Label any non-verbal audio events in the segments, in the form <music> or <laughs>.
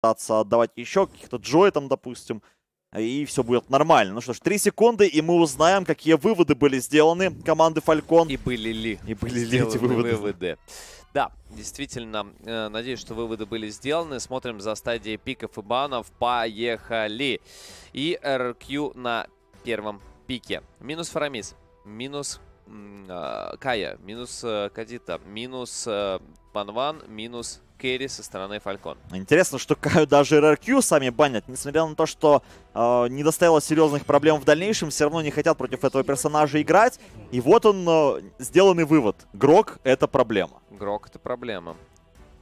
пытаться отдавать еще каких-то Джой там, допустим, и все будет нормально. Ну что ж, три секунды, и мы узнаем, какие выводы были сделаны команды Фалькон. И были ли. И были ли эти выводы. выводы. Да, действительно, э, надеюсь, что выводы были сделаны. Смотрим за стадией пиков и банов. Поехали! И RQ на первом пике. Минус Фарамис, минус Кая, минус э, Кадита, минус э, Панван, минус керри со стороны Фалькон. Интересно, что Каю даже RRQ сами банят, несмотря на то, что э, не доставило серьезных проблем в дальнейшем, все равно не хотят против этого персонажа играть. И вот он, э, сделанный вывод. Грок — это проблема. Грок — это проблема.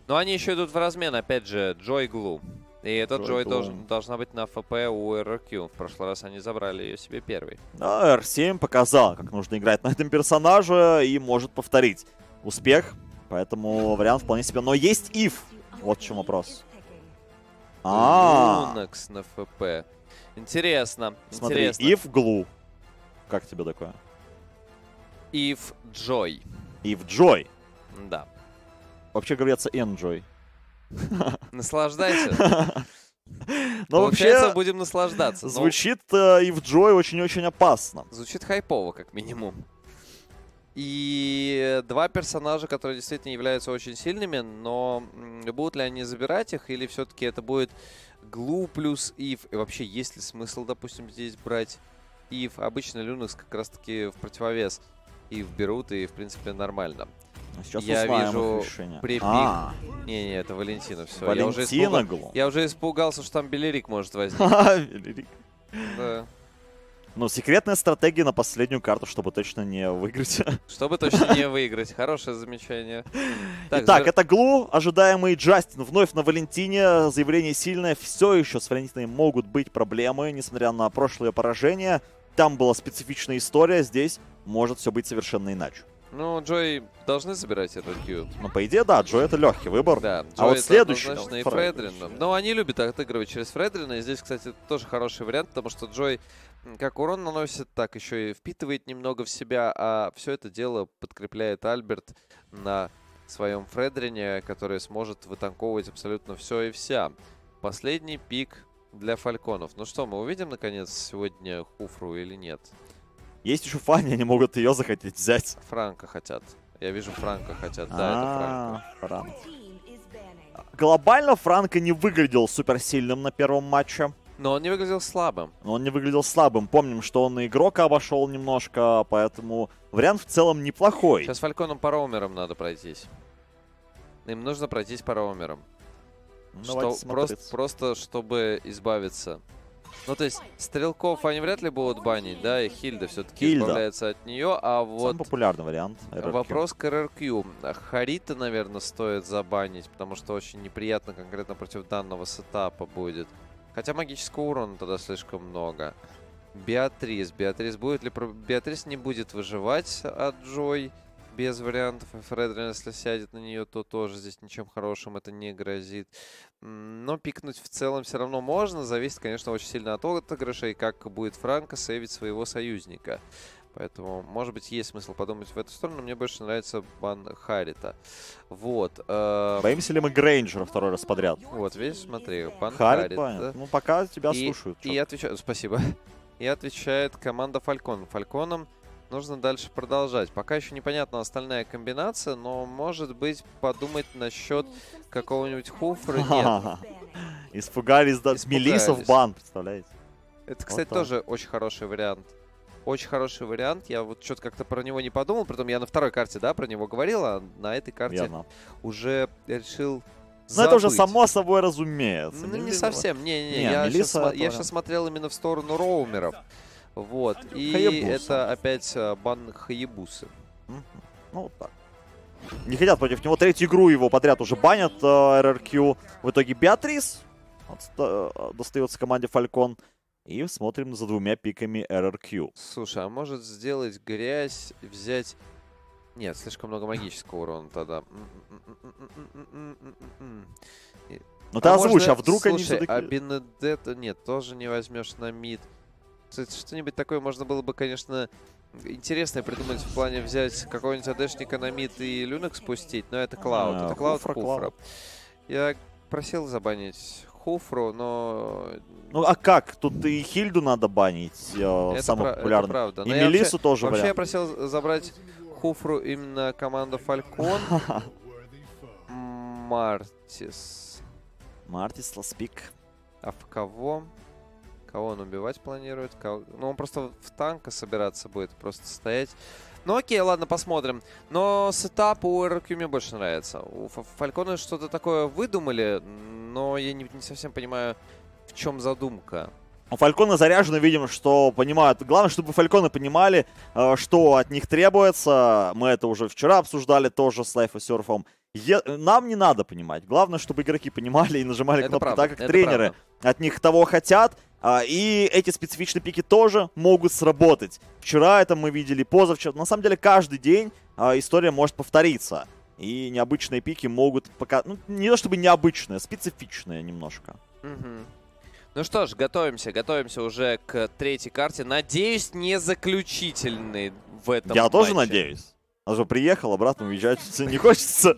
Но они еще идут в размен, опять же, Джой Глу. И этот Джой должен, должна быть на ФП у RRQ. В прошлый раз они забрали ее себе первый. Да, R7 показал, как нужно играть на этом персонаже и может повторить успех Поэтому вариант вполне себе. Но есть if. Вот в чем вопрос. А, Lunax на ФП. Интересно. Смотри, интересно. if glue. Как тебе такое? If joy. If joy. Да. Вообще говорится enjoy. <laughs> Наслаждайся. <laughs> Но вообще будем наслаждаться. Звучит uh, If Joy очень-очень опасно. Звучит хайпово, как минимум. И два персонажа, которые действительно являются очень сильными, но будут ли они забирать их, или все-таки это будет Глу плюс Ив? И вообще, есть ли смысл, допустим, здесь брать Ив? Обычно Люнекс как раз-таки в противовес Ив берут, и, в принципе, нормально. Ну, сейчас я вижу припик. А Не-не, это Валентина, все. Валентина я уже, испугал... я уже испугался, что там Белерик может <laughs> возникнуть. Белерик. Да. Ну, секретная стратегия на последнюю карту, чтобы точно не выиграть. <laughs> Чтобы точно не выиграть. Хорошее замечание. <laughs> Так, Итак, это Глу, ожидаемый Джастин. Вновь на Валентине. Заявление сильное. Все еще с Валентиной могут быть проблемы, несмотря на прошлое поражение. Там была специфичная история, здесь может все быть совершенно иначе. Ну, Джой должны забирать этот кьют. Ну, по идее, да, Джой это легкий выбор. Да, а вот следующий... и Фредрин. Но они любят отыгрывать через Фредрина, и здесь, кстати, тоже хороший вариант, потому что Джой как урон наносит, так еще и впитывает немного в себя, а все это дело подкрепляет Альберт на своем Фредрине, который сможет вытанковывать абсолютно все и вся. Последний пик для фальконов. Ну что, мы увидим, наконец, сегодня Хуфру или нет? Есть еще Фанни, они могут ее захотеть взять. Франка хотят. Я вижу, Франка хотят. Да, это Франка. Глобально Франко не выглядел суперсильным на первом матче. Но он не выглядел слабым. Но он не выглядел слабым. Помним, что он игрока обошел немножко, поэтому вариант в целом неплохой. Сейчас Фальконом по роумерам надо пройтись. Им нужно пройтись по роумерам. Ну, что, просто, просто чтобы избавиться ну, то есть, стрелков они вряд ли будут банить, да, и Хильда все-таки избавляется от нее, а вот... Самый популярный вариант. RRQ. Вопрос к РРК. Харита, наверное, стоит забанить, потому что очень неприятно конкретно против данного сетапа будет. Хотя магического урона тогда слишком много. Беатрис. Беатрис будет ли... Беатрис не будет выживать от Джой без вариантов. И Фредрин, если сядет на нее, то тоже здесь ничем хорошим это не грозит. Но пикнуть в целом все равно можно. Зависит, конечно, очень сильно от отыгрыша и как будет Франко сейвить своего союзника. Поэтому, может быть, есть смысл подумать в эту сторону. Мне больше нравится бан Харита. Вот. Э... Боимся ли мы Грейнджера второй раз подряд? Вот, видишь, смотри, бан Харит. Харит да? Ну, пока тебя и, слушают. И отвечаю, спасибо. <laughs> И отвечает команда Фалькон. Фальконом нужно дальше продолжать. Пока еще непонятна остальная комбинация, но, может быть, подумать насчет какого-нибудь хуфра нет. <laughs> Испугались, да, Мелиса в бан, представляете? Это, кстати, вот тоже очень хороший вариант. Очень хороший вариант. Я вот что-то как-то про него не подумал. Притом я на второй карте, да, про него говорил, а на этой карте Верно. уже решил но это уже само собой разумеется. Ну, не совсем. Не-не-не. Я, сейчас, я сейчас смотрел именно в сторону роумеров. Вот. И Хаябуса. это опять э, бан Хаябусы. Ну, вот так. Не хотят против него. Третью игру его подряд уже банят э, RRQ. В итоге Беатрис э, достается команде Фалькон. И смотрим за двумя пиками RRQ. Слушай, а может сделать грязь, взять... Нет, слишком много магического урона тогда. Ну ты а озвучь, можно... а вдруг Слушай, они все-таки... а Бенедетто... Нет, тоже не возьмешь на мид. Что-нибудь такое можно было бы, конечно, интересное придумать в плане взять какого-нибудь АДшника на мид и люнок спустить, но это Клауд. А, это Клауд Хуфра. Я просил забанить Хуфру, но... Ну а как? Тут и Хильду надо банить, э, Это, самую это популярную. правда. И Но я Мелису вообще- тоже Вообще я вариант. просил забрать Хуфру именно команда Фалькон. <laughs> Мартис. Мартис, Ласпик. А в кого? Кого он убивать планирует? Кого- Ну, он просто в танка собираться будет, просто стоять. Ну, окей, ладно, посмотрим. Но сетап у RRQ мне больше нравится. У Фа- Фалькона что-то такое выдумали, но я не, не совсем понимаю, в чем задумка. У Фалькона заряжены, видим, что понимают. Главное, чтобы Фальконы понимали, э, что от них требуется. Мы это уже вчера обсуждали тоже с Лайф и Серфом. Е- Нам не надо понимать. Главное, чтобы игроки понимали и нажимали Это кнопки правда, так, как тренеры правда. от них того хотят. А, И эти специфичные пики тоже могут сработать. Вчера это мы видели, позавчера. На самом деле, каждый день а, история может повториться. И необычные пики могут пока... Ну, не то чтобы необычные, специфичные немножко. Мгм. Ну что ж, готовимся, готовимся уже к третьей карте. Надеюсь, не заключительный в этом Я тоже матче. надеюсь. Он же приехал, обратно уезжать <laughs> не хочется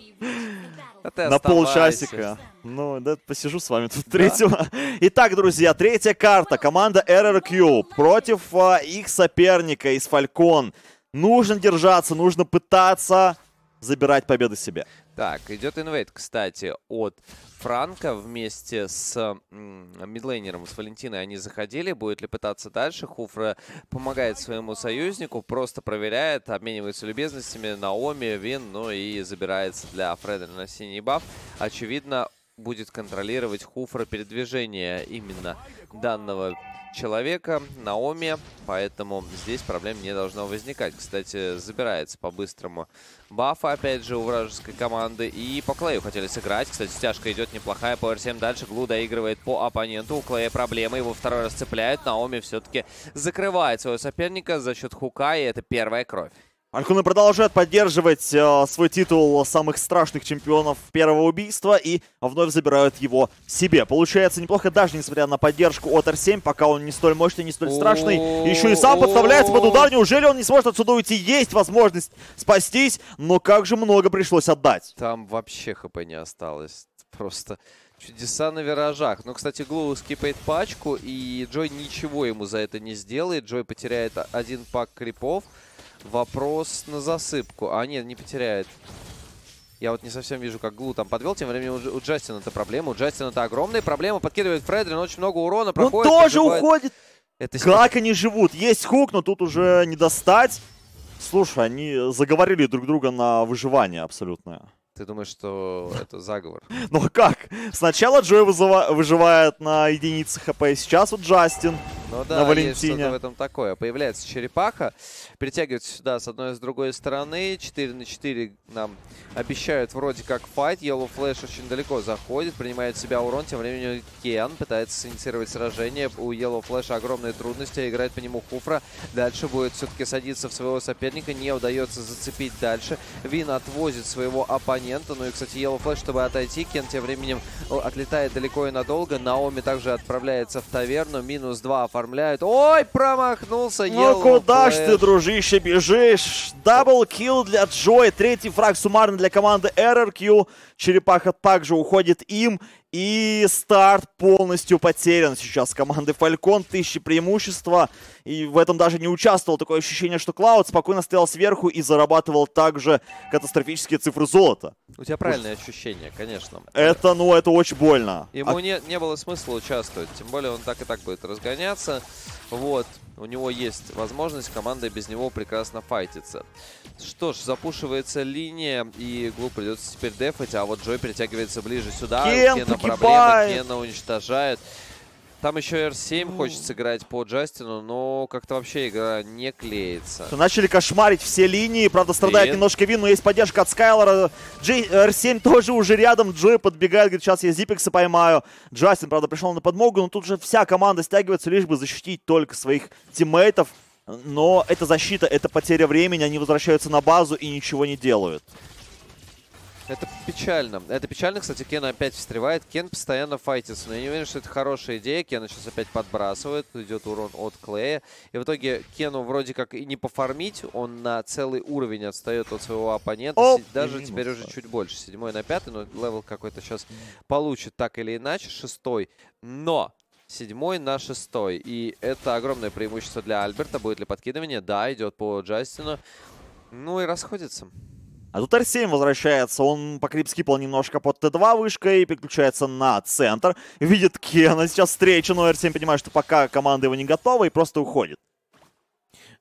А на полчасика. Ну, да, посижу с вами тут третьего. Итак, друзья, третья карта. Команда RRQ против а, их соперника из Фалькон. Нужно держаться, нужно пытаться забирать победы себе. Так, идет инвейт, кстати, от Франка вместе с мидлейнером, с Валентиной они заходили. Будет ли пытаться дальше? Хуфра помогает своему союзнику, просто проверяет, обменивается любезностями. Наоми, Вин, ну и забирается для Фреда на синий баф. Очевидно, будет контролировать Хуфра передвижение именно данного человека, Наоми, поэтому здесь проблем не должно возникать. Кстати, забирается по-быстрому бафа, опять же, у вражеской команды. И по Клею хотели сыграть. Кстати, стяжка идет неплохая. Power 7 дальше. Глу доигрывает по оппоненту. У Клея проблемы. Его второй раз цепляют. Наоми все-таки закрывает своего соперника за счет хука. И это первая кровь. Алькуны продолжают поддерживать э, свой титул самых страшных чемпионов первого убийства и вновь забирают его себе. Получается неплохо, даже несмотря на поддержку от R7, пока он не столь мощный, не столь страшный. Еще и сам подставляется под удар. Неужели он не сможет отсюда уйти? Есть возможность спастись, но как же много пришлось отдать. Там вообще хп не осталось. Просто чудеса на виражах. Ну, кстати, Глоу скипает пачку, и Джой ничего ему за это не сделает. Джой потеряет один пак крипов. Вопрос на засыпку. А, нет, не потеряет. Я вот не совсем вижу, как Глу там подвел. Тем временем у, Дж- у Джастина это проблема. У Джастина это огромная проблема. Подкидывает Фредрин. Очень много урона Он проходит. тоже пробивает. уходит. Это Как они живут? Есть хук, но тут уже не достать. Слушай, они заговорили друг друга на выживание абсолютное. Ты думаешь, что это заговор? <laughs> Ну а как? Сначала Джой выживает на единице хп, сейчас вот Джастин. Ну на да, есть Валентине. что-то в этом такое. Появляется черепаха, перетягивается сюда с одной и с другой стороны. 4 на 4 нам обещают вроде как файт. Yellow Flash очень далеко заходит, принимает в себя урон. Тем временем Кен пытается инициировать сражение. У Yellow Flash огромные трудности, играет по нему Хуфра. Дальше будет все-таки садиться в своего соперника. Не удается зацепить дальше. Вин отвозит своего оппонента. Ну и, кстати, Yellow Flash, чтобы отойти, Кен тем временем о, отлетает далеко и надолго. Наоми также отправляется в таверну. Минус 2 оформляют. Ой, промахнулся Ну куда ж ты, дружище, бежишь? Double kill для Джой. Третий фраг суммарно для команды RRQ. Черепаха также уходит им. И старт полностью потерян сейчас команды Фалькон. Тысячи преимущества. И в этом даже не участвовал. Такое ощущение, что Клауд спокойно стоял сверху и зарабатывал также катастрофические цифры золота. У тебя правильное ощущение, конечно. Это, ну, это очень больно. Ему А не, не было смысла участвовать, тем более он так и так будет разгоняться. Вот, у него есть возможность, команда без него прекрасно файтится. Что ж, запушивается линия, и Глу придется теперь дефать, а вот Джой перетягивается ближе сюда. Кен У Погибает. Кена уничтожает. Там еще R7 хочет сыграть по Джастину, но как-то вообще игра не клеится. Начали кошмарить все линии. Правда, страдает Привет. немножко Вин, но есть поддержка от Скайлора. Джей, R7 <laughs> тоже уже рядом. Джой подбегает, говорит, сейчас я Зипекса поймаю. Джастин, правда, пришел на подмогу, но тут же вся команда стягивается, лишь бы защитить только своих тиммейтов. Но это защита, это потеря времени. Они возвращаются на базу и ничего не делают. Это печально. Это печально, кстати, Кен опять встревает. Кен постоянно файтится. Но я не уверен, что это хорошая идея. Кен сейчас опять подбрасывает. Идет урон от Клея. И в итоге Кену вроде как и не пофармить. Он на целый уровень отстает от своего оппонента. Оп! Даже теперь уже чуть больше. Седьмой на пятый. Но level какой-то сейчас получит так или иначе. Шестой. Но седьмой на шестой. И это огромное преимущество для Альберта. Будет ли подкидывание? Да, идет по Джастину. Ну и расходится. А тут R7 возвращается, он покрипскипал немножко под Т2 вышкой, переключается на центр, видит Кена, сейчас встреча, но R7 понимает, что пока команда его не готова и просто уходит.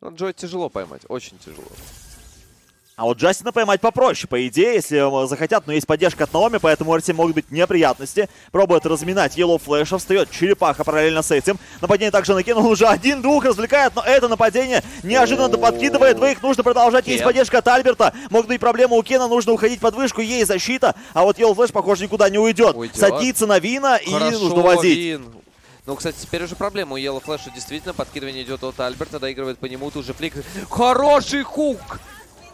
Ну, Джой тяжело поймать, очень тяжело. А вот Джастина поймать попроще, по идее, если э, захотят, но есть поддержка от Наоми, поэтому у R7 могут быть неприятности. Пробует разминать Yellow Флэша, встает Черепаха параллельно с этим. Нападение также накинул, уже один-двух развлекает, но это нападение неожиданно подкидывает двоих, нужно продолжать. Есть поддержка от Альберта, могут быть проблемы у Кена, нужно уходить под вышку, есть защита, а вот Yellow Флэш, похоже, никуда не уйдет. Уйдет. Садится на Вина и Хорошо, нужно возить. Вин. Ну, кстати, теперь уже проблема у Yellow Флэша. Действительно, подкидывание идет от Альберта, доигрывает по нему, тут же флик. Хороший хук!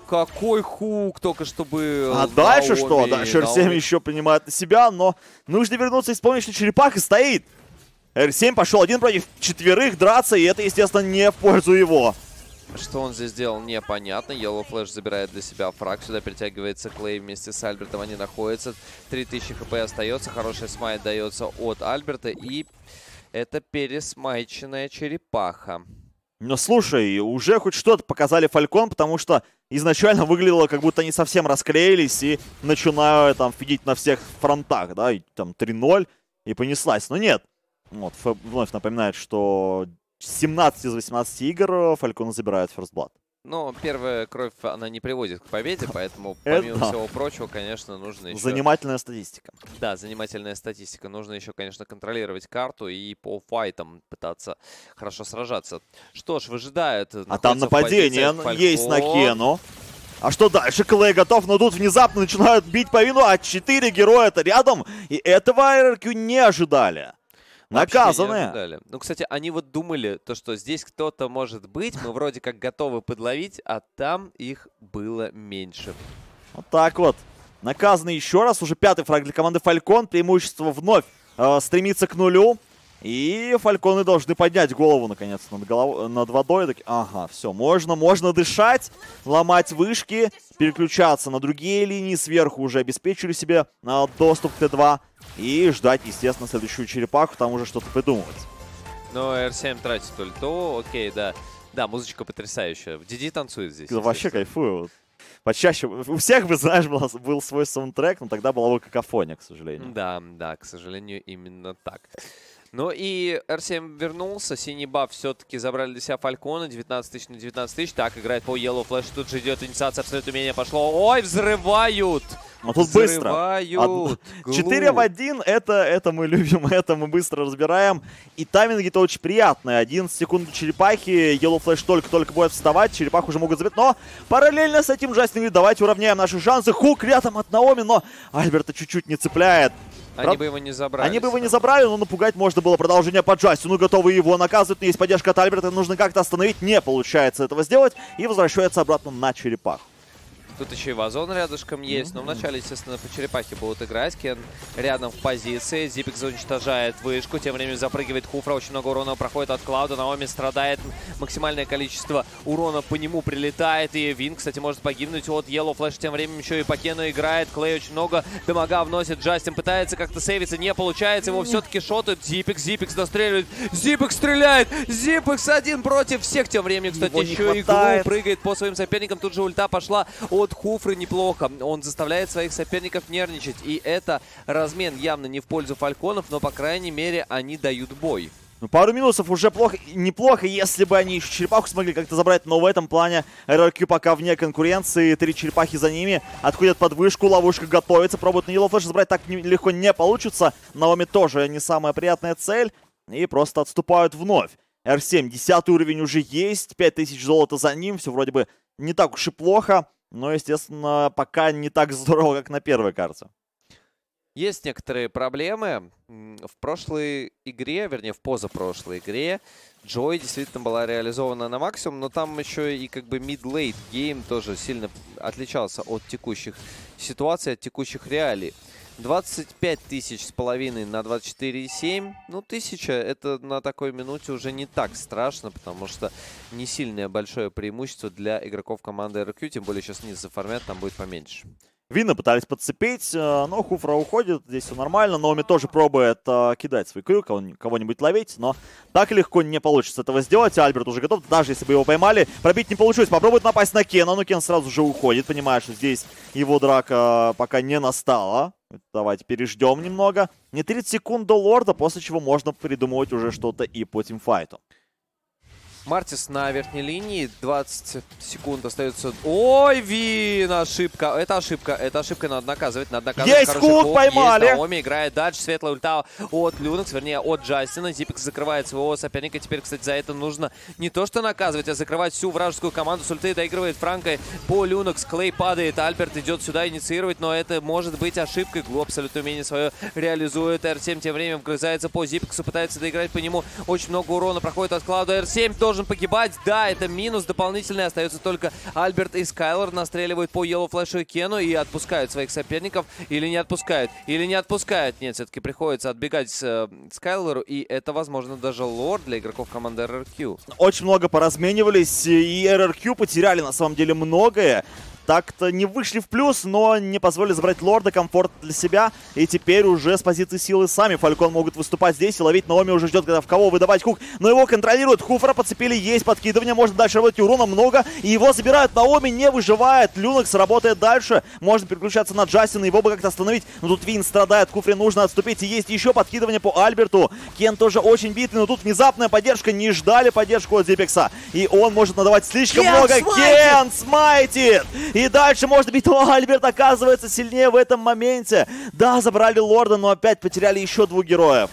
Какой хук только что был. А дальше что? Наоми, Дальше R7 Наоми. еще принимает на себя, но нужно вернуться и вспомнить, что Черепаха стоит. R7 пошел один против четверых драться, и это, естественно, не в пользу его. Что он здесь сделал, непонятно. Yellow Flash забирает для себя фраг. Сюда перетягивается Клей вместе с Альбертом. Они находятся. 3000 хп остается. Хороший смайт дается от Альберта. И это пересмайченная черепаха. Но слушай, уже хоть что-то показали Фалькон, потому что изначально выглядело, как будто они совсем расклеились и начинают там фидить на всех фронтах, да, и там 3-0, и понеслась. Но нет. Вот, Ф вновь напоминает, что 17 из 18 игр Фалькон забирает First Blood. Но первая кровь, она не приводит к победе, поэтому, <laughs> Это помимо да. всего прочего, конечно, нужно еще... Занимательная статистика. Да, занимательная статистика. Нужно еще, конечно, контролировать карту и по файтам пытаться хорошо сражаться. Что ж, выжидает. А там нападение есть на Кену. А что дальше? Клей готов, но тут внезапно начинают бить по вину, а четыре героя-то рядом, и этого RRQ не ожидали. Наказаны. Ну, кстати, они вот думали, то, что здесь кто-то может быть, мы вроде как готовы подловить, а там их было меньше. Вот так вот. Наказаны еще раз. Уже пятый фраг для команды Фалькон. Преимущество вновь э, стремится к нулю. И Фальконы должны поднять голову, наконец, над, голов... над водой. Так, ага, все, можно, можно дышать, ломать вышки, переключаться на другие линии. Сверху уже обеспечили себе э, доступ к Т2. И ждать, естественно, следующую черепаху, там уже что-то придумывать. Но R7 тратит ульту, окей, да. Да, музычка потрясающая. Диди танцует здесь. Вообще кайфую. Почаще, у всех бы, знаешь, был, был свой саундтрек, но тогда была бы какофония, к сожалению. Да, да, к сожалению, именно так. Ну и R7 вернулся, синий баф все-таки забрали для себя Фалькона, 19 тысяч на 19 тысяч. Так, играет по Yellow Flash, тут же идет инициация, абсолютно умение пошло. Ой, взрывают! Но тут быстро. Глу. 4 в 1, это, это мы любим, <laughs> это мы быстро разбираем. И тайминги-то очень приятные. 11 секунд черепахи, Yellow Flash только-только будет вставать, черепаху уже могут забить. Но параллельно с этим Джастин говорит, давайте уравняем наши шансы. Хук рядом от Наоми, но Альберта чуть-чуть не цепляет. Они Прав- бы его не забрали. Они бы его не забрали, но напугать можно было продолжение по Джастину. Готовы его наказывать, но есть поддержка от Альберта. Нужно как-то остановить. Не получается этого сделать. И возвращается обратно на черепаху. Тут еще и вазон рядышком есть, но вначале, естественно, по черепахе будут играть. Кен рядом в позиции. Зипик уничтожает вышку. Тем временем запрыгивает Хуфра. Очень много урона проходит от Клауда. Наоми страдает. Максимальное количество урона по нему прилетает. И Вин, кстати, может погибнуть от Yellow Flash. Тем временем еще и по Кену играет. Клей очень много дамага вносит. Джастин пытается как-то сейвиться. Не получается. Его все-таки шотают. Зипикс. Зипикс достреливает. Зипикс стреляет. Зипикс один против всех. Тем временем, кстати, еще хватает. прыгает по своим соперникам. Тут же ульта пошла от Хуфры неплохо. Он заставляет своих соперников нервничать. И это размен явно не в пользу фальконов, но, по крайней мере, они дают бой. Ну, пару минусов уже плохо, неплохо, если бы они еще черепаху смогли как-то забрать, но в этом плане RRQ пока вне конкуренции, три черепахи за ними, отходят под вышку, ловушка готовится, пробуют на Yellow Flash забрать так не- легко не получится, Наоми тоже не самая приятная цель, и просто отступают вновь. R7, 10 уровень уже есть, 5000 золота за ним, все вроде бы не так уж и плохо, но, естественно, пока не так здорово, как на первой карте. Есть некоторые проблемы. В прошлой игре, вернее, в позапрошлой игре, Джой действительно была реализована на максимум, но там еще и как бы mid-late гейм тоже сильно отличался от текущих ситуаций, от текущих реалий. 25 тысяч с половиной на 24,7. Ну, тысяча это на такой минуте уже не так страшно, потому что не сильное большое преимущество для игроков команды RQ, тем более сейчас низ заформят, там будет поменьше. Винны пытались подцепить, э, но Хуфра уходит, здесь все нормально. Номи тоже пробует э, кидать свой крюк, кого-нибудь ловить, но так легко не получится этого сделать. Альберт уже готов, даже если бы его поймали. Пробить не получилось, попробует напасть на Кена, но Кен сразу же уходит, понимая, что здесь его драка пока не настала. Давайте переждем немного. Не 30 секунд до лорда, после чего можно придумывать уже что-то и по тимфайту. Мартис на верхней линии. 20 секунд остается. Ой, Вин! Ошибка. Это ошибка. Это ошибка. Надо наказывать. Надо наказывать. Есть Хороший хук, поймали! Есть Наоми играет дальше. Светлая ульта от Люнекс, вернее, от Джастина. Зипекс закрывает своего соперника. Теперь, кстати, за это нужно не то что наказывать, а закрывать всю вражескую команду. С ульты доигрывает Франкой по Люнекс. Клей падает. Альберт идет сюда инициировать, но это может быть ошибкой. Глу абсолютно умение свое реализует. R7 тем временем вгрызается по Зипексу, пытается доиграть по нему. Очень много урона проходит от Клауда. R7 тоже должен погибать. Да, это минус дополнительный. Остается только Альберт и Скайлор. Настреливают по Yellow Flash и Кену и отпускают своих соперников. Или не отпускают. Или не отпускают. Нет, все-таки приходится отбегать э, Скайлору. И это, возможно, даже лор для игроков команды RRQ. Очень много поразменивались. И RRQ потеряли, на самом деле, многое так-то не вышли в плюс, но не позволили забрать лорда, комфорт для себя. И теперь уже с позиции силы сами Фалькон могут выступать здесь и ловить. Наоми уже ждет, когда в кого выдавать хук. Но его контролируют. Хуфра подцепили, есть подкидывание. Можно дальше работать урона много. И его забирают. Наоми не выживает. Люнекс работает дальше. Можно переключаться на Джастина, его бы как-то остановить. Но тут Вин страдает. Хуфре нужно отступить. И есть еще подкидывание по Альберту. Кен тоже очень битый, но тут внезапная поддержка. Не ждали поддержку от Зипекса. И он может надавать слишком Кен много. Смайтит! Кен смайтит! И дальше можно бить. <laughs> О, Альберт оказывается сильнее в этом моменте. Да, забрали лорда, но опять потеряли еще двух героев.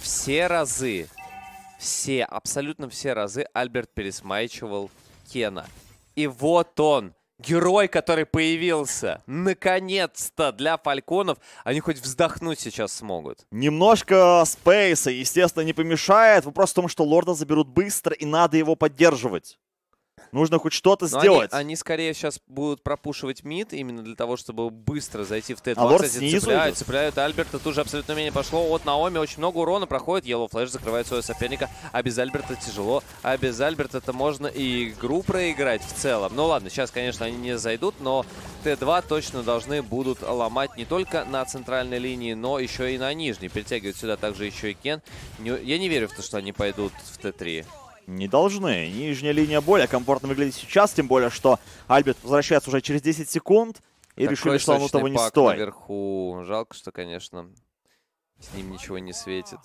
Все разы, все, абсолютно все разы Альберт пересмайчивал Кена. И вот он, герой, который появился. Наконец-то для фальконов. Они хоть вздохнуть сейчас смогут. Немножко спейса, естественно, не помешает. Вопрос в том, что лорда заберут быстро, и надо его поддерживать. Нужно хоть что-то сделать. Они, они скорее сейчас будут пропушивать мид, имменно для того, чтобы быстро зайти в Т2. А Кстати, снизу цепляют, идет. цепляют Альберта. Тут же абсолютно менее пошло от Наоми. Очень много урона проходит. Yellow Flash закрывает своего соперника. А без Альберта тяжело. А без Альберта это можно и игру проиграть в целом. Ну ладно, сейчас, конечно, они не зайдут, но Т2 точно должны будут ломать не только на центральной линии, но еще и на нижней. Перетягивают сюда также еще и Кен. Я не верю в то, что они пойдут в Т3. Не должны. Нижняя линия более комфортно выглядит сейчас, тем более, что Альберт возвращается уже через 10 секунд. И Такой решили, что он того не стоит. наверху. Жалко, что, конечно, с ним ничего не светит.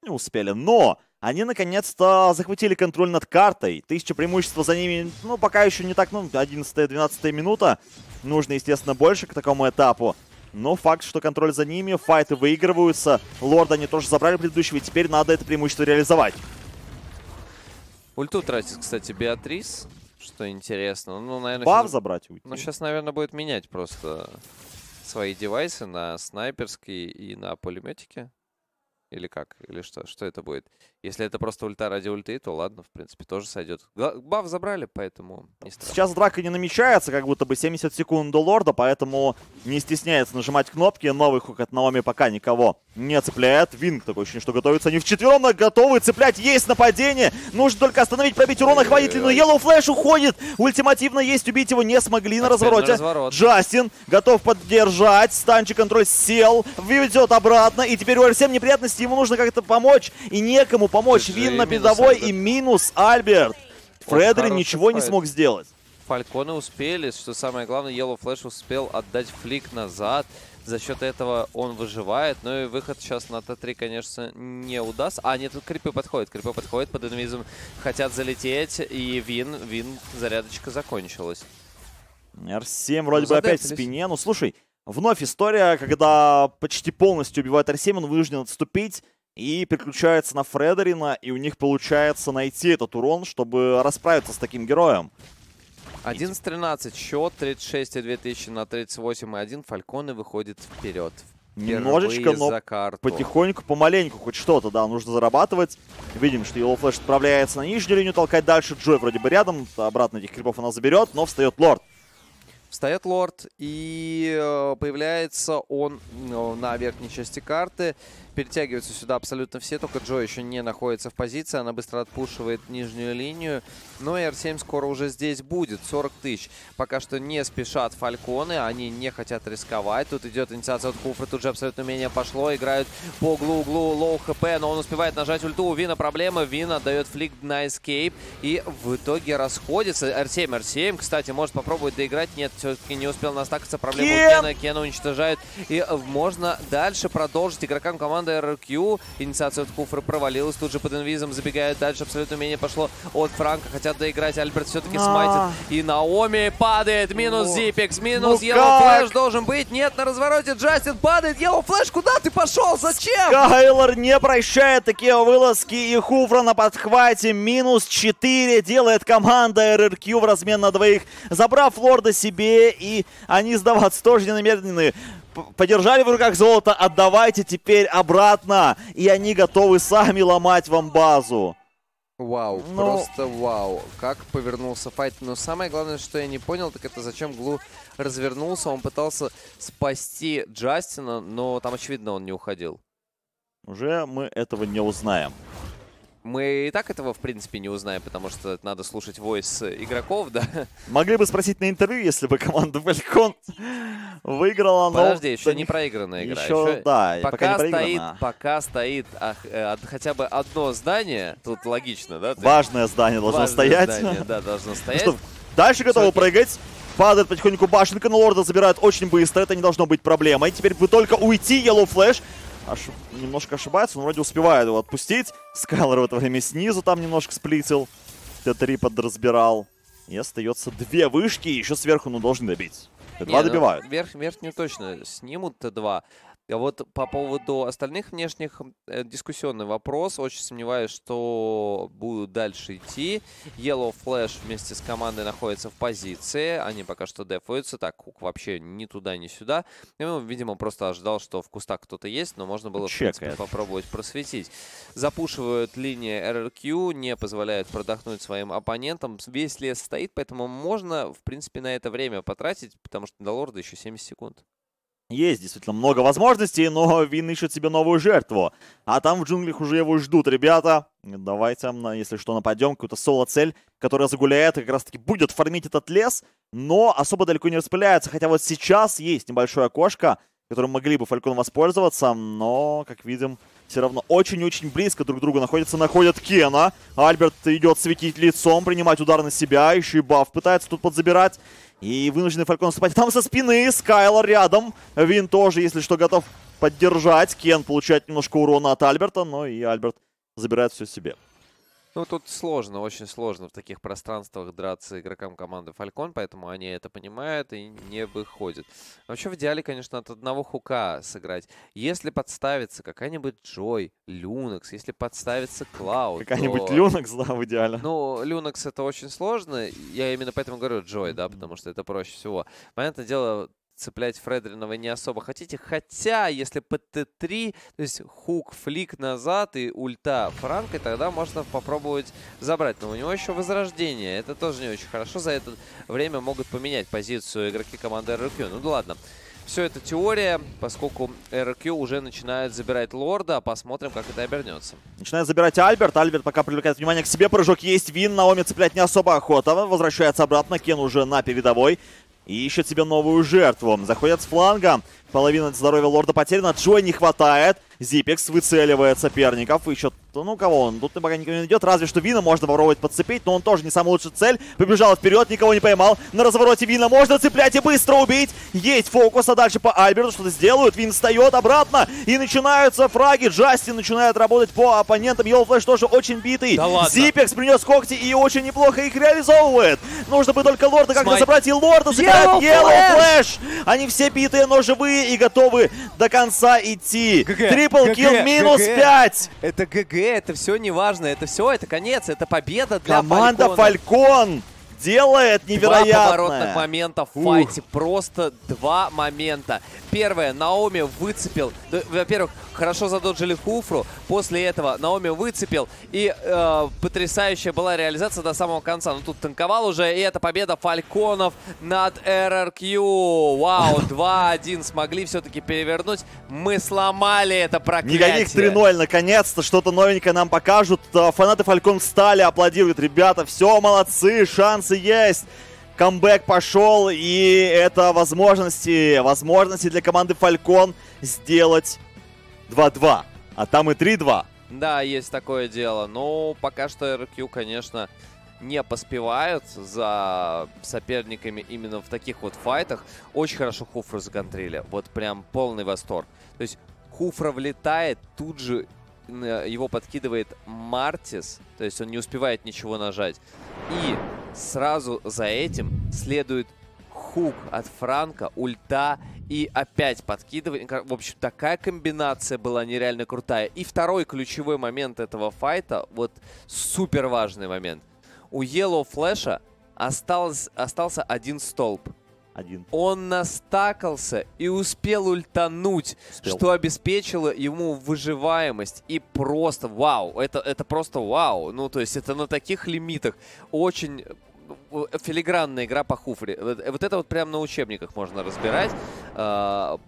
Не успели. Но они наконец-то захватили контроль над картой. Тысяча преимущества за ними, ну, пока еще не так, ну, 11-12 минута. Нужно, естественно, больше к такому этапу. Но факт, что контроль за ними, файты выигрываются. Лорда они тоже забрали предыдущего, и теперь надо это преимущество реализовать. Ульту тратит, кстати, Беатрис, что интересно. Ну, наверное, Баф сейчас... забрать уйти. Ну, сейчас, наверное, будет менять просто свои девайсы на снайперский и на пулеметике. Или как? Или что? Что это будет? Если это просто ульта ради ульты, то ладно, в принципе, тоже сойдет. Баф забрали, поэтому не страшно. Сейчас драка не намечается, как будто бы 70 секунд до лорда, поэтому не стесняется нажимать кнопки. Новый хук от Наоми пока никого не цепляет. Винг такой ощущение, что готовится. Они вчетвером готовы цеплять. Есть нападение. Нужно только остановить, пробить урона. Хватит ли? Но Yellow Flash уходит. Ультимативно есть. Убить его не смогли на развороте. разворот. Джастин готов поддержать. Станчик контроль сел. Ведет обратно. И теперь у R7 неприятности. Ему нужно как-то помочь. И некому помочь. Вин на передовой и минус Альберт. Фредери ничего не смог сделать. Фальконы успели, что самое главное, Yellow Flash успел отдать флик назад. За счет этого он выживает. Ну и выход сейчас на Т3, конечно, не удастся. А, нет, тут крипы подходят. Крипы подходят под инвизом. Хотят залететь. И Вин, Вин, зарядочка закончилась. R7 вроде ну, бы опять в спине. Ну, слушай, вновь история, когда почти полностью убивает R7, он вынужден отступить и переключается на Фредерина, и у них получается найти этот урон, чтобы расправиться с таким героем. 11-13 счет, 36 и 2000 на 38 и 1. Фальконы выходит вперед. Немножечко, но потихоньку, помаленьку, хоть что-то, да, нужно зарабатывать. Видим, что Yellow Flash отправляется на нижнюю линию, толкать дальше. Джой вроде бы рядом, обратно этих крипов она заберет, но встает Лорд. Встает лорд, и э, появляется он ну, на верхней части карты. Перетягиваются сюда абсолютно все, только Джо еще не находится в позиции. Она быстро отпушивает нижнюю линию. Но и R7 скоро уже здесь будет. 40 тысяч. Пока что не спешат фальконы. Они не хотят рисковать. Тут идет инициация от Куфры. Тут же абсолютно умение пошло. Играют по углу углу low HP. Но он успевает нажать ульту. У Вина проблемы. Вин отдает flick на escape. И в итоге расходится. R7, R7, кстати, может попробовать доиграть. Нет, все-таки не успел настакаться. Проблема Кен! у Кена. Кена уничтожают. И можно дальше продолжить игрокам команды команда RQ. Инициация от Куфры провалилась. Тут же под инвизом забегает дальше. Абсолютно умение пошло от Франка. Хотят доиграть. Альберт все-таки смайтит. И Наоми падает. Минус ну, Зипекс. Минус ну Yellow Флэш должен быть. Нет, на развороте Джастин падает. Yellow Флэш, куда ты пошел? Зачем? Скайлор не прощает такие вылазки. И Хуфра на подхвате. Минус 4 делает команда RRQ в размен на двоих. Забрав лорда себе. И они сдаваться тоже не намерены подержали в руках золото, отдавайте теперь обратно. И они готовы сами ломать вам базу. Вау, ну... просто вау. Как повернулся файт. Но самое главное, что я не понял, так это зачем Глу развернулся. Он пытался спасти Джастина, но там, очевидно, он не уходил. Уже мы этого не узнаем. Мы и так этого, в принципе, не узнаем, потому что надо слушать войс игроков, да? Могли бы спросить на интервью, если бы команда Falcon выиграла, но... Подожди, еще не проигранная игра. Еще, еще... да, пока, пока стоит, пока стоит ах, э, хотя бы одно здание, тут логично, да? Важное здание должно Важное стоять. здание, да, должно <laughs> стоять. Ну что, дальше готовы прыгать. Падает потихоньку башенка, но лорда забирают очень быстро. Это не должно быть проблемой. Теперь бы только уйти. Yellow Flash ошиб... немножко ошибается, но вроде успевает его отпустить. Скайлер в это время снизу там немножко сплитил. Т3 подразбирал. И остается две вышки, еще сверху, ну, должен добить. Т2 Не, ну, добивают. Ну, верх, верхнюю точно снимут Т2. А вот по поводу остальных внешних э, дискуссионный вопрос. Очень сомневаюсь, что будут дальше идти. Yellow Flash вместе с командой находится в позиции. Они пока что дефаются. Так, Хук вообще ни туда, ни сюда. И, ну, видимо, просто ожидал, что в кустах кто-то есть, но можно было, Чекает. в принципе, попробовать просветить. Запушивают линии RRQ, не позволяют продохнуть своим оппонентам. Весь лес стоит, поэтому можно, в принципе, на это время потратить, потому что до лорда еще 70 секунд. Есть действительно много возможностей, но <laughs> Вин ищет себе новую жертву. А там в джунглях уже его ждут ребята. Давайте, если что, нападем. Какую-то соло-цель, которая загуляет и как раз-таки будет фармить этот лес. Но особо далеко не распыляется. Хотя вот сейчас есть небольшое окошко, которым могли бы Фалькон воспользоваться. Но, как видим, все равно очень-очень близко друг к другу находятся. Находят Кена. Альберт идет светить лицом, принимать удар на себя. Еще и баф пытается тут подзабирать. И вынужденный Фалькон наступать. Там со спины Скайлор рядом. Вин тоже, если что, готов поддержать. Кен получает немножко урона от Альберта, но и Альберт забирает все себе. Ну, тут сложно, очень сложно в таких пространствах драться игрокам команды Falcon, поэтому они это понимают и не выходят. Вообще, в идеале, конечно, от одного хука сыграть. Если подставится какая-нибудь Джой, Люнакс, если подставится Клауд, Какая-нибудь то... Люнакс, да, в идеале. Ну, Люнакс это очень сложно. Я именно поэтому говорю Джой, да, потому что это проще всего. Понятное дело, цеплять Фредрина не особо хотите. Хотя, если ПТ-3, то есть хук, флик назад и ульта Франка, тогда можно попробовать забрать. Но у него еще возрождение. Это тоже не очень хорошо. За это время могут поменять позицию игроки команды RQ. Ну да ладно. Все это теория, поскольку RQ уже начинает забирать лорда. Посмотрим, как это обернется. Начинает забирать Альберт. Альберт пока привлекает внимание к себе. Прыжок есть. Вин. Наоми цеплять не особо охота. Возвращается обратно. Кен уже на передовой. Ищет себе новую жертву. Заходят с фланга. Половина здоровья лорда потеряна. Джой не хватает. Зипекс выцеливает соперников. Ищет ну, кого он? Тут пока никого не идет. Разве что Вина можно попробовать подцепить, но он тоже не самая лучшая цель. Побежал вперед, никого не поймал. На развороте Вина можно цеплять и быстро убить. Есть фокус, а дальше по Альберту что-то сделают. Вин встает обратно. И начинаются фраги. Джастин начинает работать по оппонентам. Yellow Flash тоже очень битый. Да ладно. Зипекс принес когти и очень неплохо их реализовывает. Нужно бы только Лорда как-то забрать. И Лорда забирает Yellow Flash. Они все битые, но живые и готовы до конца идти. Triple kill минус 5. Это GG это все не важно, это все, это конец, это победа для Команда Фалькона. Фалькон делает невероятно. Два поворотных момента в файте, Ух. просто два момента. Первое, Наоми выцепил, во-первых, хорошо задоджили Хуфру. После этого Наоми выцепил. И э, потрясающая была реализация до самого конца. Ну тут танковал уже. И это победа Фальконов над RRQ. Вау, <laughs> 2-1 смогли все-таки перевернуть. Мы сломали это проклятие. Никаких 3-0, наконец-то что-то новенькое нам покажут. Э, фанаты Фалькон встали, аплодируют. Ребята, все, молодцы, шансы есть камбэк пошел, и это возможности, возможности для команды Falcon сделать 2-2. А там и 3-2. Да, есть такое дело. Но пока что RQ, конечно, не поспевают за соперниками именно в таких вот файтах. Очень хорошо Хуфру законтрили. Вот прям полный восторг. То есть Хуфра влетает, тут же его подкидывает Мартис. То есть он не успевает ничего нажать. И сразу за этим следует хук от Франка, ульта и опять подкидывание. В общем, такая комбинация была нереально крутая. И второй ключевой момент этого файта, вот супер важный момент. У Yellow Flash осталось, остался один столб. Один. Он настакался и успел ультануть, успел. что обеспечило ему выживаемость. И просто вау, это, это просто вау. Ну, то есть это на таких лимитах. Очень ну, филигранная игра по хуфре. Вот, вот это вот прямо на учебниках можно разбирать. А,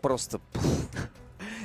просто...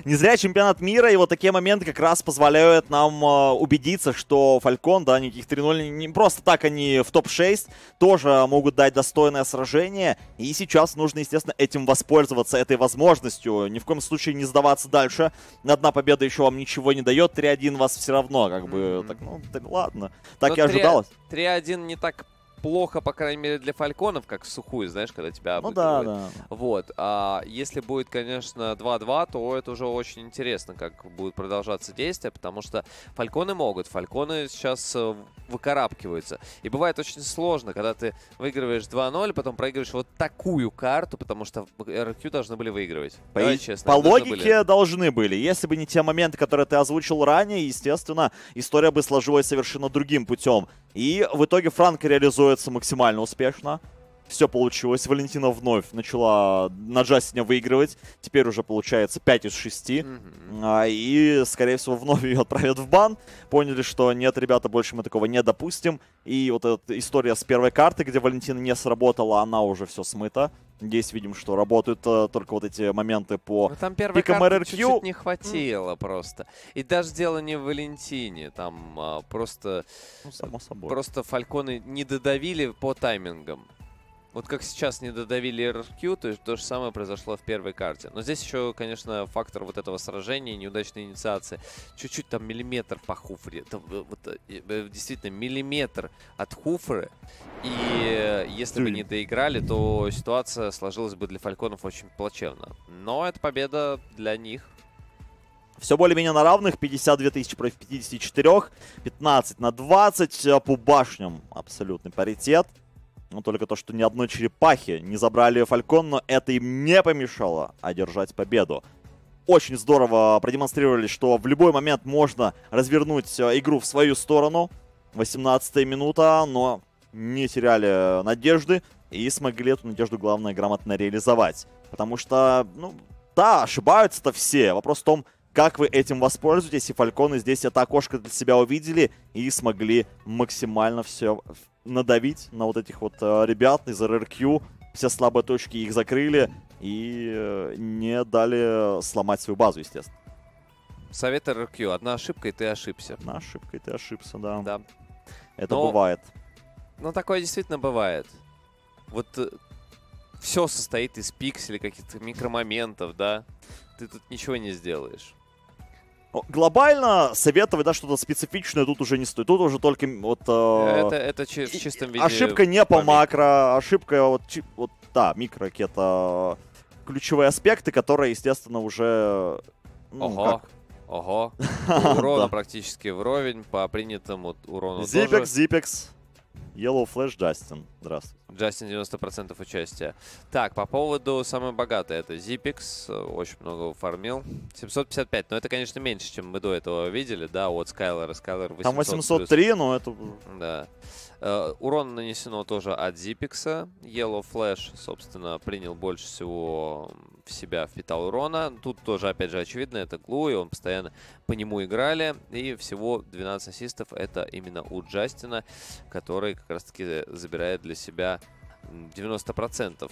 Не зря чемпионат мира, и вот такие моменты как раз позволяют нам э, убедиться, что Фалькон, да, никаких 3-0, не просто так они в топ-6, тоже могут дать достойное сражение, и сейчас нужно, естественно, этим воспользоваться, этой возможностью, ни в коем случае не сдаваться дальше. Одна победа еще вам ничего не дает, 3-1 вас все равно, как бы, mm-hmm. так, ну, так, ладно, так Но и ожидалось. 3-1 не так плохо, по крайней мере, для фальконов, как сухую, знаешь, когда тебя Ну да, да. Вот. А если будет, конечно, 2-2, то это уже очень интересно, как будет продолжаться действие, потому что фальконы могут. Фальконы сейчас э, выкарабкиваются. И бывает очень сложно, когда ты выигрываешь 2-0, потом проигрываешь вот такую карту, потому что RQ должны были выигрывать. По, Давай, честно, по логике были. должны были. Если бы не те моменты, которые ты озвучил ранее, естественно, история бы сложилась совершенно другим путем. И в итоге Франк реализуется максимально успешно. Все получилось. Валентина вновь начала на Джастине выигрывать. Теперь уже получается 5 из 6. Mm-hmm. И, скорее всего, вновь <laughs> ее отправят в бан. Поняли, что нет, ребята, больше мы такого не допустим. И вот эта история с первой карты, где Валентина не сработала, она уже все смыта. Здесь видим, что работают uh, только вот эти моменты по ну, там первой пикам карты чуть-чуть не хватило mm. просто. И даже дело не в Валентине. Там uh, просто... Ну, само собой. Просто фальконы не додавили по таймингам. Вот как сейчас не додавили RQ, то есть то же самое произошло в первой карте. Но здесь еще, конечно, фактор вот этого сражения, неудачной инициации. Чуть-чуть там миллиметр по хуфре. Это вот, э, э, действительно миллиметр от хуфры. И если бы не доиграли, то ситуация сложилась бы для фальконов очень плачевно. Но это победа для них. Все более-менее на равных. 52 тысячи против 54. 15 на 20. Э, по башням абсолютный паритет. Ну, только то, что ни одной черепахи не забрали Фалькон, но это им не помешало одержать победу. Очень здорово продемонстрировали, что в любой момент можно развернуть э, игру в свою сторону. 18 минута, но не теряли надежды и смогли эту надежду, главное, грамотно реализовать. Потому что, ну, да, ошибаются-то все. Вопрос в том, как вы этим воспользуетесь, и Фальконы здесь это окошко для себя увидели и смогли максимально все надавить на вот этих вот э, ребят из РРК. Все слабые точки их закрыли и э, не дали сломать свою базу, естественно. Совет РРК. Одна ошибка, и ты ошибся. Одна ошибка, и ты ошибся, да. Да. Это Но... бывает. Ну, такое действительно бывает. Вот э, все состоит из пикселей, каких-то микромоментов, да. Ты тут ничего не сделаешь. Глобально советовать, да, что-то специфичное тут уже не стоит. Тут уже только вот... Э, это, это чи- в чистом виде... Ошибка не по макро, ошибка вот, вот да, микро какие-то ключевые аспекты, которые, естественно, уже... Ну, Ого. Как? Ого. <laughs> Урона практически вровень по принятому урону Зипекс, Зипекс. Yellow Flash Джастин. Здравствуй. Джастин 90% участия. Так, по поводу самой богатой, это Zipix, очень много фармил. 755, но это, конечно, меньше, чем мы до этого видели, да, от Скайлера. Скайлер 800 Там 803, плюс. но это... Да. Uh, урон нанесено тоже от Zipix. Yellow Flash, собственно, принял больше всего в себя впитал урона. Тут тоже, опять же, очевидно, это Глу, и он постоянно по нему играли. И всего 12 ассистов это именно у Джастина, который как раз-таки забирает для себя 90%.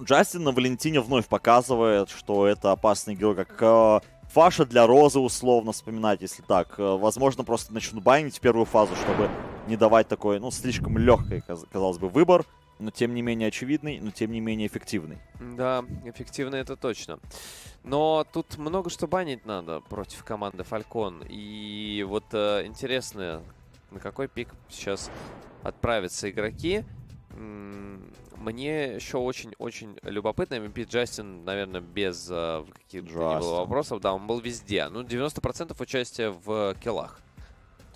Джастин на Валентине вновь показывает, что это опасный герой, как э, Фаша для Розы условно вспоминать, если так. Э, возможно, просто начну банить первую фазу, чтобы не давать такой, ну, слишком легкий, казалось бы, выбор но тем не менее очевидный, но тем не менее эффективный. Да, эффективный это точно. Но тут много что банить надо против команды Falcon. И вот э, интересно, на какой пик сейчас отправятся игроки. Мне еще очень-очень любопытно. MVP Джастин, наверное, без э, каких-то вопросов. Да, он был везде. Ну, 90% участия в киллах.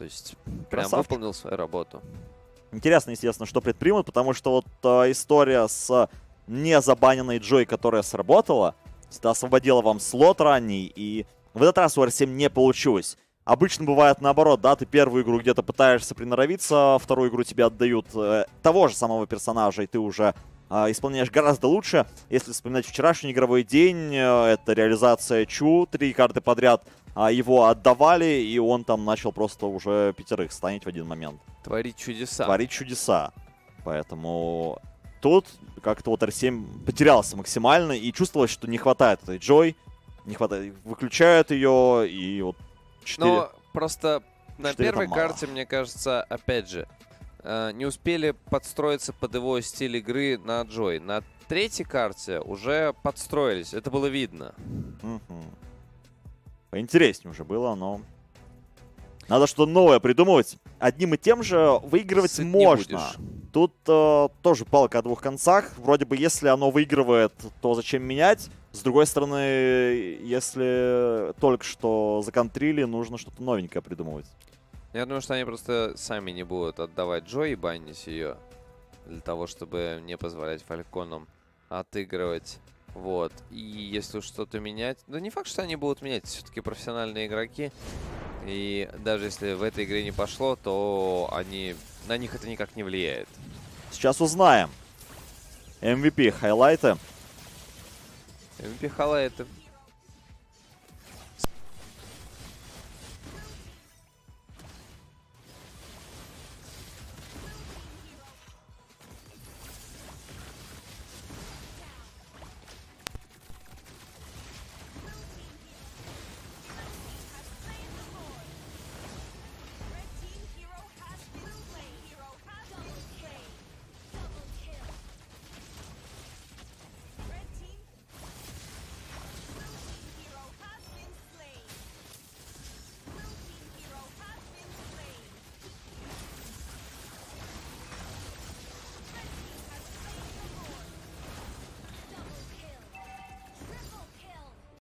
То есть, прям выполнил свою работу. Интересно, естественно, что предпримут, потому что вот э, история с незабаненной Джой, которая сработала, освободила вам слот ранний, и в этот раз у R7 не получилось. Обычно бывает наоборот, да, ты первую игру где-то пытаешься приноровиться, вторую игру тебе отдают э, того же самого персонажа, и ты уже э, исполняешь гораздо лучше. Если вспоминать вчерашний игровой день, э, это реализация Чу, три карты подряд а, его отдавали, и он там начал просто уже пятерых станет в один момент. Творить чудеса. Творить чудеса. Поэтому тут как-то вот R7 потерялся максимально, и чувствовалось, что не хватает этой Джой, не хватает, выключают ее, и вот 4... Но просто на первой карте, мне кажется, опять же, не успели подстроиться под его стиль игры на Джой. На третьей карте уже подстроились, это было видно. Угу. Поинтереснее уже было, но... Надо что-то новое придумывать. Одним и тем же выигрывать Сыт можно. Тут э, тоже палка о двух концах. Вроде бы, если оно выигрывает, то зачем менять? С другой стороны, если только что законтрили, нужно что-то новенькое придумывать. Я думаю, что они просто сами не будут отдавать Джо и банить ее. Для того, чтобы не позволять Фальконам отыгрывать вот. И если что-то менять... Да не факт, что они будут менять. Все-таки профессиональные игроки. И даже если в этой игре не пошло, то они... на них это никак не влияет. Сейчас узнаем. MVP хайлайты. MVP хайлайты.